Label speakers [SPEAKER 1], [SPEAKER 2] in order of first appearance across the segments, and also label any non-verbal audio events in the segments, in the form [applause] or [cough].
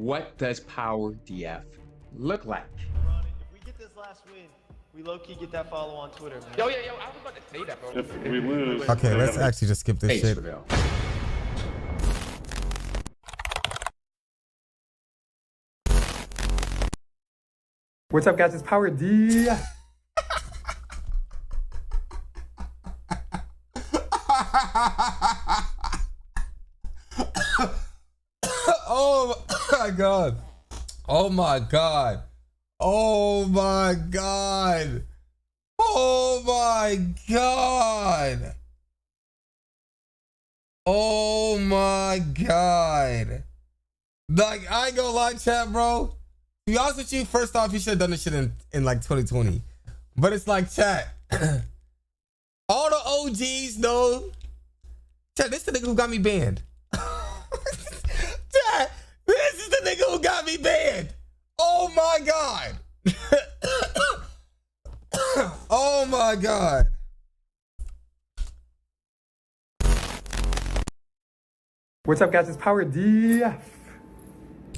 [SPEAKER 1] what does Power DF look like?
[SPEAKER 2] If we get this last win, we low key get that follow on Twitter, man.
[SPEAKER 3] Yo, yeah, yo, I was about to say that, bro.
[SPEAKER 4] If we lose,
[SPEAKER 5] Okay, let's actually just skip this shit.
[SPEAKER 1] Acersville.
[SPEAKER 6] What's up, guys? It's Power D. [laughs]
[SPEAKER 5] oh [laughs] my god. Oh my god. Oh my god. Oh my god. Oh my god. Like, I ain't gonna lie, chat, bro. To be honest with you, first off, you should have done this shit in, in like 2020. But it's like, chat. [clears throat] All the OGs know. Chat, this the nigga who got me banned. [laughs] Chat, me banned. Oh my god. [coughs] oh my god.
[SPEAKER 6] What's up, guys? It's Power DF.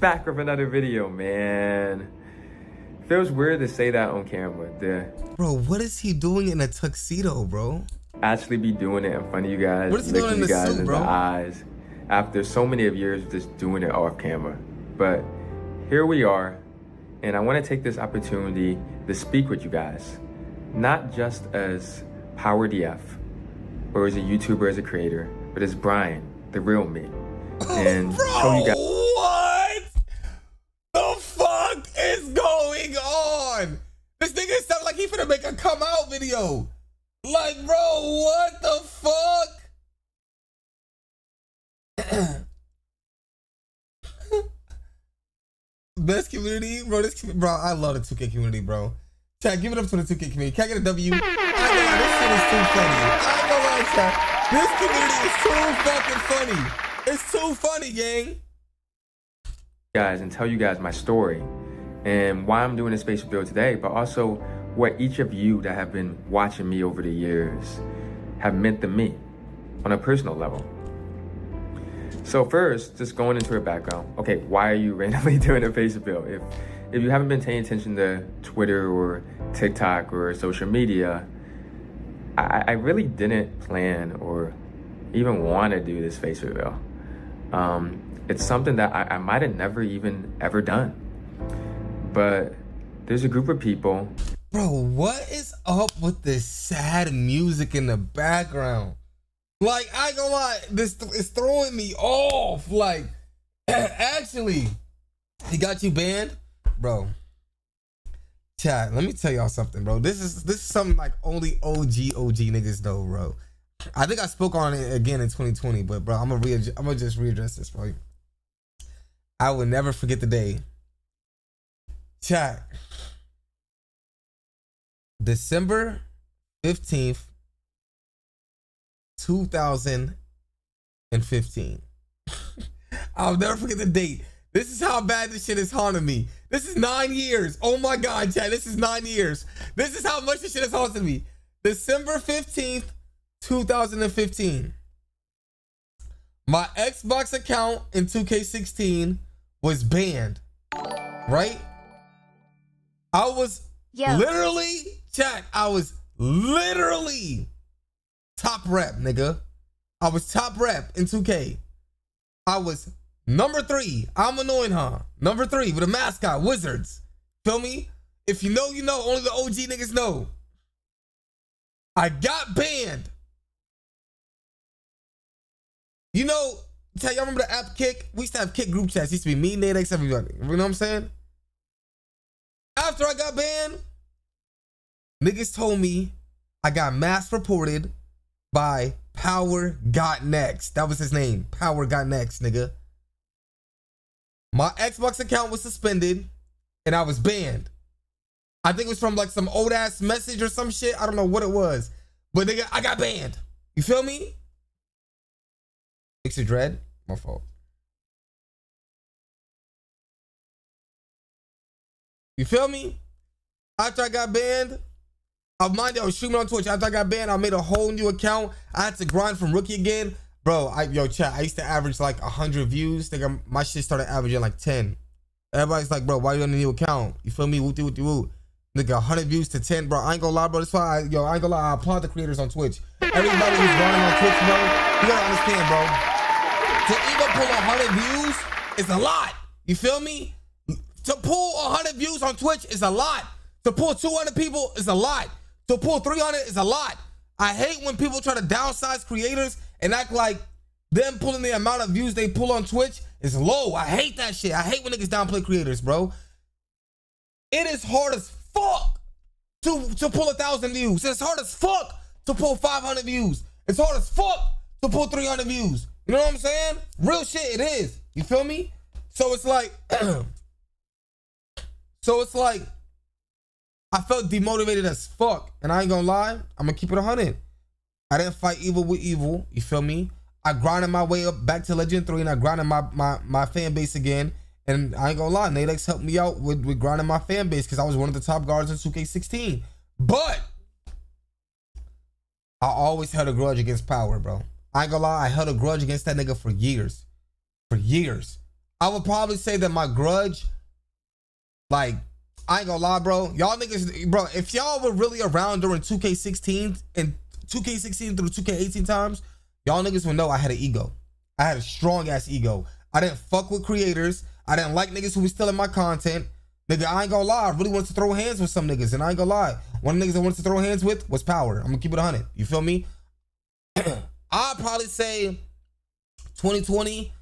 [SPEAKER 6] Back with another video, man. Feels weird to say that on camera. To
[SPEAKER 5] Bro, what is he doing in a tuxedo, bro?
[SPEAKER 6] actually be doing it in front of you guys,
[SPEAKER 5] What is he doing in
[SPEAKER 6] you guys
[SPEAKER 5] suit,
[SPEAKER 6] in
[SPEAKER 5] bro?
[SPEAKER 6] the eyes after so many of years just doing it off camera. But here we are, and I want to take this opportunity to speak with you guys, not just as Power DF or as a YouTuber, as a creator, but as Brian, the real me, [laughs] and show you guys.
[SPEAKER 5] What the fuck is going on? This nigga sound like he finna make a come out video. Like, bro, what the fuck? [clears throat] Best community, bro. This bro, I love the 2K community, bro. Chat, give it up to the 2K community. Can I get a W? I ain't this shit is too funny. I gonna lie, chat. This community is too fucking funny. It's too funny, gang.
[SPEAKER 6] guys and tell you guys my story and why I'm doing this space build today, but also what each of you that have been watching me over the years have meant to me on a personal level. So first, just going into her background. Okay, why are you [laughs] randomly doing a face build? If if you haven't been paying attention to Twitter or TikTok or social media, I, I really didn't plan or even want to do this face reveal. Um, it's something that I, I might have never even ever done. But there's a group of people
[SPEAKER 5] Bro, what is up with this sad music in the background? Like, I gonna lie, this is throwing me off. Like, [clears throat] actually, he got you banned, bro. Chat, let me tell y'all something, bro. This is this is something like only OG OG niggas know, bro. I think I spoke on it again in 2020, but bro, I'm gonna re- I'm gonna just readdress this, bro. I will never forget the day. Chat. December 15th, 2015. [laughs] I'll never forget the date. This is how bad this shit is haunting me. This is nine years. Oh my God, Chad. This is nine years. This is how much this shit is haunting me. December 15th, 2015. My Xbox account in 2K16 was banned. Right? I was
[SPEAKER 7] Yo.
[SPEAKER 5] literally, chat, I was literally top rep, nigga. I was top rep in 2K. I was number three. I'm annoying, huh? Number three with a mascot, Wizards. Feel me? If you know, you know. Only the OG niggas know. I got banned. You know, tell y'all remember the app Kick? We used to have Kick group chats. It used to be me, Nate X, everybody. You know what I'm saying? After I got banned, niggas told me I got mass reported by Power Got Next. That was his name. Power Got Next, nigga. My Xbox account was suspended and I was banned. I think it was from like some old ass message or some shit. I don't know what it was. But nigga, I got banned. You feel me? Mixer Dread, my fault. You feel me? After I got banned, Mind you, I was streaming on Twitch. After I got banned, I made a whole new account. I had to grind from rookie again. Bro, I yo chat, I used to average like 100 views. Nigga, my shit started averaging like 10. Everybody's like, bro, why you on the new account? You feel me? Wooty wooty woo. Nigga, 100 views to 10, bro. I ain't gonna lie, bro. That's why, I, yo, I ain't gonna lie. I applaud the creators on Twitch. Everybody who's running on Twitch, bro, you gotta understand, bro. To even pull 100 views is a lot. You feel me? To pull 100 views on Twitch is a lot. To pull 200 people is a lot. To pull 300 is a lot. I hate when people try to downsize creators and act like them pulling the amount of views they pull on Twitch is low. I hate that shit. I hate when niggas downplay creators, bro. It is hard as fuck to, to pull a thousand views. It's hard as fuck to pull 500 views. It's hard as fuck to pull 300 views. You know what I'm saying? Real shit, it is. You feel me? So it's like, [clears throat] so it's like, I felt demotivated as fuck. And I ain't gonna lie, I'm gonna keep it 100. I didn't fight evil with evil. You feel me? I grinded my way up back to Legend 3 and I grinded my, my, my fan base again. And I ain't gonna lie, Nadex helped me out with, with grinding my fan base because I was one of the top guards in 2K16. But I always held a grudge against Power, bro. I ain't gonna lie, I held a grudge against that nigga for years. For years. I would probably say that my grudge, like, I ain't gonna lie, bro. Y'all niggas, bro, if y'all were really around during 2K16 and 2K16 through 2K18 times, y'all niggas would know I had an ego. I had a strong ass ego. I didn't fuck with creators. I didn't like niggas who was stealing my content. Nigga, I ain't gonna lie. I really wanted to throw hands with some niggas, and I ain't gonna lie. One of the niggas I wanted to throw hands with was Power. I'm gonna keep it 100. You feel me? [clears throat] I'd probably say 2020,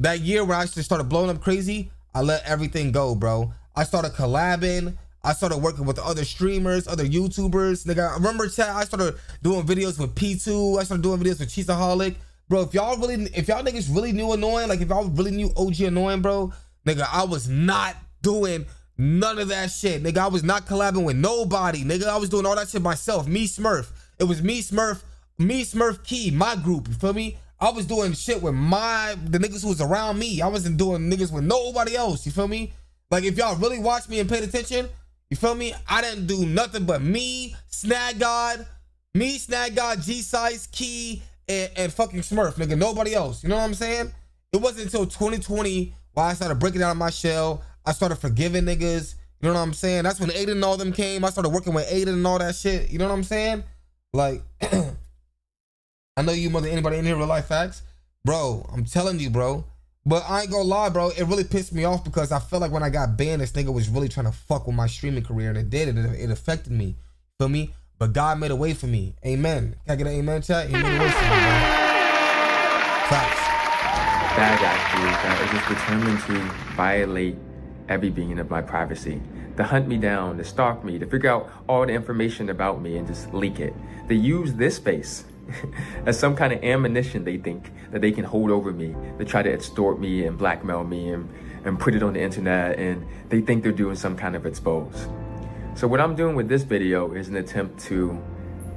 [SPEAKER 5] that year where I actually started blowing up crazy, I let everything go, bro. I started collabing. I started working with other streamers, other YouTubers. Nigga, I remember chat, I started doing videos with P2. I started doing videos with Cheesaholic. Bro, if y'all really, if y'all niggas really knew annoying, like if y'all really knew OG annoying, bro, nigga, I was not doing none of that shit. Nigga, I was not collabing with nobody. Nigga, I was doing all that shit myself. Me Smurf. It was me Smurf, me Smurf Key, my group. You feel me? I was doing shit with my the niggas who was around me. I wasn't doing niggas with nobody else. You feel me? Like if y'all really watched me and paid attention, you feel me? I didn't do nothing but me, Snag God, me, Snag God, G Size, Key, and, and fucking Smurf, nigga. Nobody else. You know what I'm saying? It wasn't until 2020 why I started breaking out of my shell. I started forgiving niggas. You know what I'm saying? That's when Aiden and all them came. I started working with Aiden and all that shit. You know what I'm saying? Like, [clears throat] I know you more than anybody in here real life facts. Bro, I'm telling you, bro. But I ain't gonna lie, bro. It really pissed me off because I felt like when I got banned, this nigga was really trying to fuck with my streaming career, and it did. It, it affected me. Feel me? But God made a way for me. Amen. Can I get an amen, chat? He made a way for me. Facts.
[SPEAKER 6] bad actually that is just determined to violate every being of my privacy to hunt me down to stalk me to figure out all the information about me and just leak it they use this space [laughs] as some kind of ammunition they think that they can hold over me to try to extort me and blackmail me and, and put it on the internet and they think they're doing some kind of expose so what i'm doing with this video is an attempt to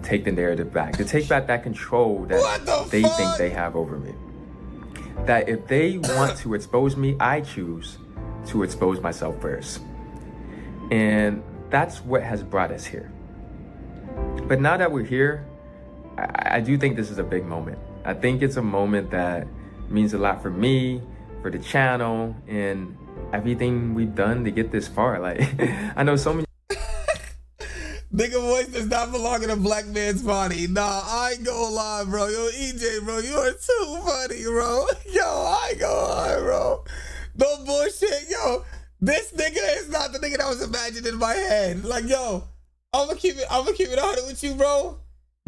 [SPEAKER 6] take the narrative back to take back that control that
[SPEAKER 5] the
[SPEAKER 6] they think they have over me that if they want to expose me, I choose to expose myself first. And that's what has brought us here. But now that we're here, I, I do think this is a big moment. I think it's a moment that means a lot for me, for the channel, and everything we've done to get this far. Like, [laughs] I know so many [laughs]
[SPEAKER 5] Nigga voice does not belong in a black man's body. Nah, I ain't gonna lie, bro. Yo, EJ, bro, you are too funny, bro. [laughs] Yo, I ain't gonna lie, bro. No bullshit, yo. This nigga is not the nigga that was imagined in my head. Like, yo, I'm gonna keep it. I'm gonna keep it 100 with you, bro.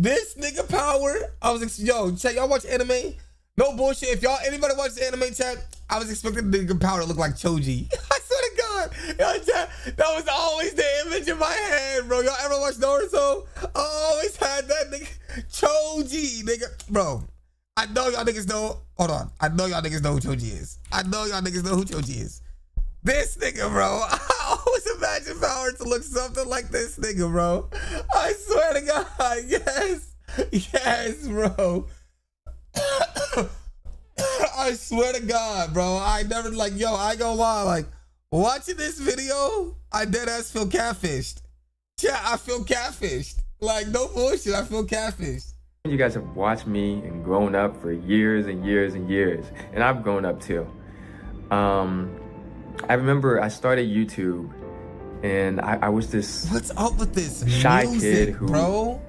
[SPEAKER 5] This nigga power. I was, yo, check. Y'all watch anime? No bullshit. If y'all anybody watch the anime chat, I was expecting the nigga power to look like Choji. [laughs] I swear to God, chat, that was always the image in my head, bro. Y'all ever watch Naruto? I always had that nigga Choji, nigga, bro. I know y'all niggas know. Hold on, I know y'all niggas know who Choji is. I know y'all niggas know who Choji is. This nigga, bro. [laughs] Power to look something like this nigga, bro. I swear to God, [laughs] yes, yes, bro. [coughs] I swear to God, bro. I never like, yo, I go lie. Like, watching this video, I dead ass feel catfished. Yeah, I feel catfished. Like, no bullshit, I feel catfished.
[SPEAKER 6] You guys have watched me and grown up for years and years and years, and I've grown up too. Um, I remember I started YouTube, and I, I was this
[SPEAKER 5] What's up with this
[SPEAKER 6] Shy
[SPEAKER 5] music,
[SPEAKER 6] kid who-
[SPEAKER 5] bro?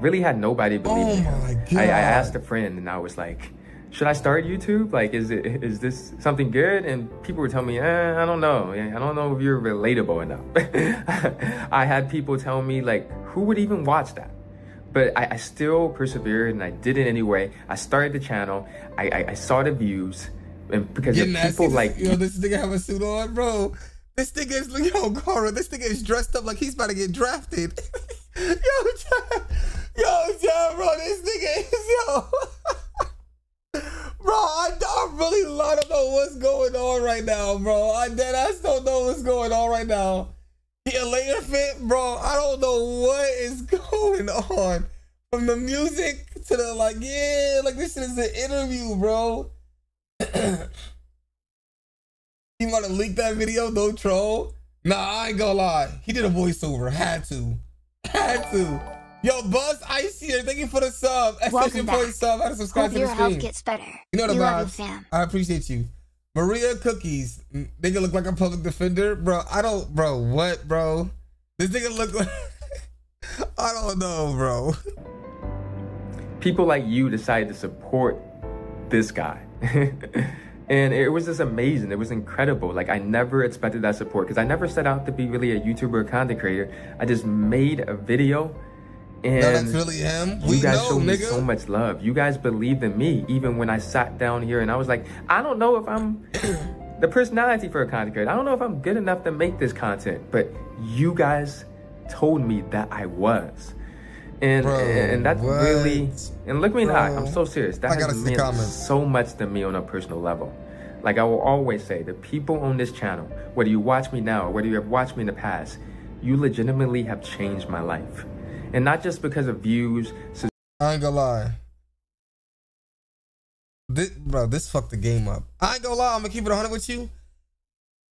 [SPEAKER 6] really had nobody believe
[SPEAKER 5] Oh
[SPEAKER 6] me.
[SPEAKER 5] my god!
[SPEAKER 6] I, I asked a friend, and I was like, "Should I start YouTube? Like, is it is this something good?" And people were telling me, eh, "I don't know. I don't know if you're relatable enough." [laughs] I had people tell me like, "Who would even watch that?" But I, I still persevered, and I did it anyway. I started the channel. I I, I saw the views, and because of people like
[SPEAKER 5] yo, this nigga have a suit on, bro. This nigga is yo, Cora. This nigga is dressed up like he's about to get drafted. [laughs] yo, yo, bro. This nigga is yo. [laughs] Bro, I, I really don't know what's going on right now, bro. I dead I don't know what's going on right now. He a later fit, bro. I don't know what is [laughs] going on. From the music to the like, yeah, like this is an interview, bro. [clears throat] He want to leak that video, no troll. Nah, I ain't gonna lie. He did a voiceover. Had to. Had to. Yo, Buzz Ice here. Thank you for the sub.
[SPEAKER 4] Welcome
[SPEAKER 5] Exclamation point
[SPEAKER 4] back.
[SPEAKER 5] sub. How to subscribe
[SPEAKER 4] Hope
[SPEAKER 5] to
[SPEAKER 4] your
[SPEAKER 5] the
[SPEAKER 4] health gets better.
[SPEAKER 5] You know the
[SPEAKER 4] we love
[SPEAKER 5] vibes.
[SPEAKER 4] you, Sam.
[SPEAKER 5] I appreciate you. Maria Cookies. Nigga look like a public defender. Bro, I don't, bro, what, bro? This nigga look like, [laughs] I don't know, bro.
[SPEAKER 6] people like you decided to support this guy. [laughs] and it was just amazing. It was incredible. Like I never expected that support because I never set out to be really a YouTuber or content creator. I just made a video and
[SPEAKER 5] No, that's really him.
[SPEAKER 6] you
[SPEAKER 5] We
[SPEAKER 6] guys
[SPEAKER 5] know,
[SPEAKER 6] showed me
[SPEAKER 5] nigga.
[SPEAKER 6] so much love. You guys believed in me even when I sat down here and I was like, I don't know if I'm the personality for a content creator. I don't know if I'm good enough to make this content, but you guys told me that I was. And
[SPEAKER 5] Bro,
[SPEAKER 6] and that's
[SPEAKER 5] what?
[SPEAKER 6] really and look me in the eye. I'm so serious. That
[SPEAKER 5] I
[SPEAKER 6] has meant so much to me on a personal level. Like I will always say, the people on this channel, whether you watch me now or whether you have watched me in the past, you legitimately have changed my life. And not just because of views,
[SPEAKER 5] I ain't gonna lie. This, bro, this fucked the game up. I ain't gonna lie. I'm gonna keep it 100 with you.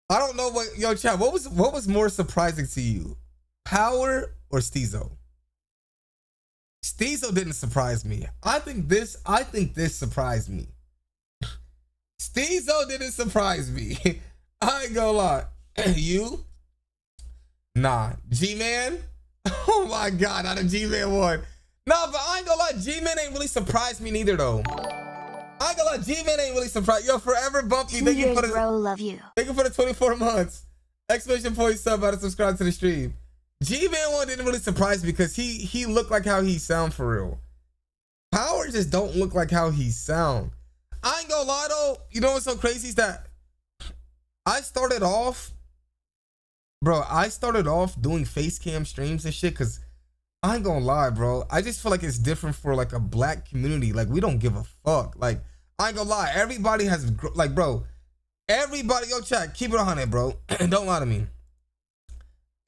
[SPEAKER 5] I don't know what yo, chat. What was what was more surprising to you, Power or Steezo? Steezo didn't surprise me. I think this. I think this surprised me. Steezo didn't surprise me. [laughs] I ain't gonna lie. [clears throat] you? Nah. G Man? [laughs] Oh my god, not a G Man one. Nah, but I ain't gonna lie, G Man ain't really surprised me neither though. I ain't gonna lie, G Man ain't really surprised. Yo, forever bumpy.
[SPEAKER 4] Two
[SPEAKER 5] Thank you for the
[SPEAKER 4] bro. Love you.
[SPEAKER 5] thank you for the 24 months. Exclamation point sub out to subscribe to the stream. G Man one didn't really surprise me because he he looked like how he sound for real. Power just don't look like how he sound. I ain't gonna lie though. You know what's so crazy is that I started off, bro. I started off doing face cam streams and shit because I ain't gonna lie, bro. I just feel like it's different for like a black community. Like we don't give a fuck. Like I ain't gonna lie. Everybody has like, bro. Everybody, yo, chat, keep it 100, bro. [clears throat] don't lie to me.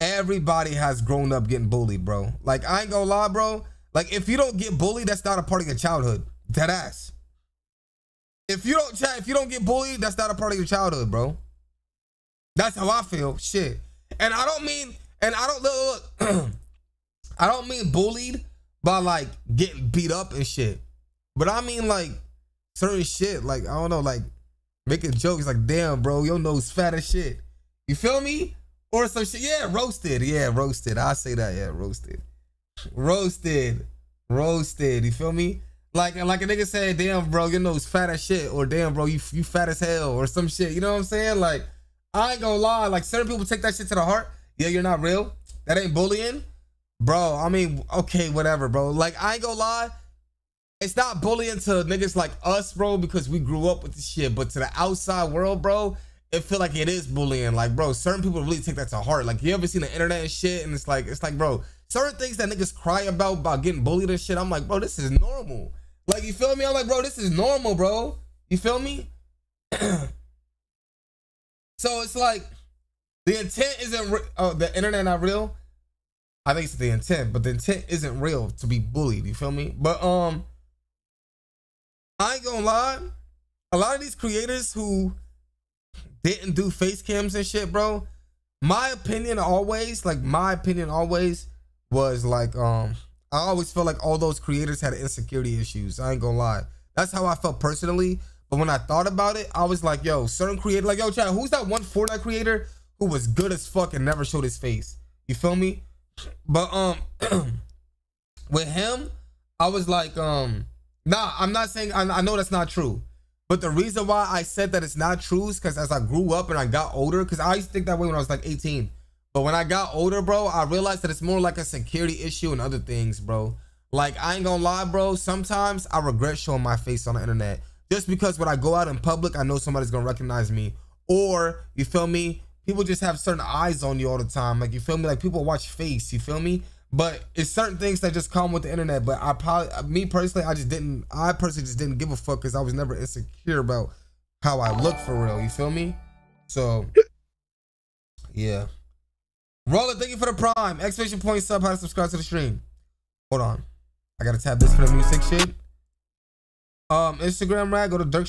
[SPEAKER 5] Everybody has grown up getting bullied, bro. Like I ain't gonna lie, bro. Like if you don't get bullied, that's not a part of your childhood. Dead ass. If you don't chat, if you don't get bullied, that's not a part of your childhood, bro. That's how I feel. Shit. And I don't mean, and I don't look, look [clears throat] I don't mean bullied by like getting beat up and shit. But I mean like certain shit. Like, I don't know, like making jokes like, damn, bro, your nose fat as shit. You feel me? Or some shit. Yeah, roasted. Yeah, roasted. I say that. Yeah, roasted. Roasted. Roasted. You feel me? Like like a nigga said, damn, bro, your nose fat as shit, or damn, bro, you you fat as hell, or some shit. You know what I'm saying? Like, I ain't gonna lie. Like certain people take that shit to the heart. Yeah, you're not real. That ain't bullying, bro. I mean, okay, whatever, bro. Like I ain't gonna lie. It's not bullying to niggas like us, bro, because we grew up with the shit. But to the outside world, bro, it feel like it is bullying. Like, bro, certain people really take that to heart. Like, you ever seen the internet and shit, and it's like, it's like, bro, certain things that niggas cry about about getting bullied and shit. I'm like, bro, this is normal. Like, you feel me? I'm like, bro, this is normal, bro. You feel me? [clears throat] so it's like the intent isn't. Re- oh, the internet not real. I think it's the intent, but the intent isn't real to be bullied. You feel me? But um, I ain't gonna lie. A lot of these creators who didn't do face cams and shit, bro. My opinion always, like my opinion always was like, um, I always felt like all those creators had insecurity issues. I ain't gonna lie. That's how I felt personally. But when I thought about it, I was like, yo, certain creator, like, yo, Chad, who's that one Fortnite creator who was good as fuck and never showed his face? You feel me? But um, [clears throat] with him, I was like, um, nah, I'm not saying I, I know that's not true. But the reason why I said that it's not true is because as I grew up and I got older, because I used to think that way when I was like 18. But when I got older, bro, I realized that it's more like a security issue and other things, bro. Like, I ain't gonna lie, bro. Sometimes I regret showing my face on the internet. Just because when I go out in public, I know somebody's gonna recognize me. Or, you feel me? People just have certain eyes on you all the time. Like, you feel me? Like, people watch face, you feel me? But it's certain things that just come with the internet. But I probably, me personally, I just didn't, I personally just didn't give a fuck because I was never insecure about how I look for real. You feel me? So, yeah. Roller, thank you for the prime. Exclamation point sub, how to subscribe to the stream. Hold on. I gotta tap this for the music shit. Um, Instagram rag, go to Dirk